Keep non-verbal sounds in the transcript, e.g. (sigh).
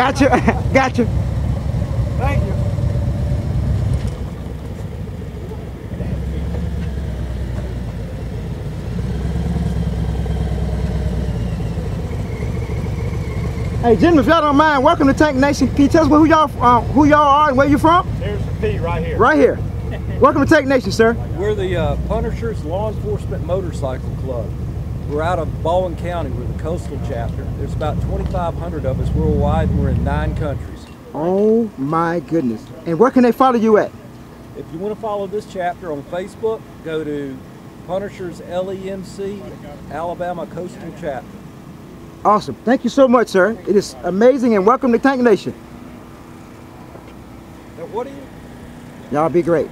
Gotcha. (laughs) gotcha. Thank you. Hey, gentlemen, if y'all don't mind, welcome to Tank Nation. Can you tell us who y'all uh, who y'all are and where you're from? Here's the P right here. Right here. (laughs) welcome to Tank Nation, sir. We're the uh, Punishers Law Enforcement Motorcycle Club. We're out of Baldwin County. We're the coastal chapter. There's about 2,500 of us worldwide, and we're in nine countries. Oh my goodness. And where can they follow you at? If you want to follow this chapter on Facebook, go to Punishers LEMC Alabama Coastal Chapter. Awesome. Thank you so much, sir. It is amazing and welcome to Tank Nation. Now, what do you? Y'all be great.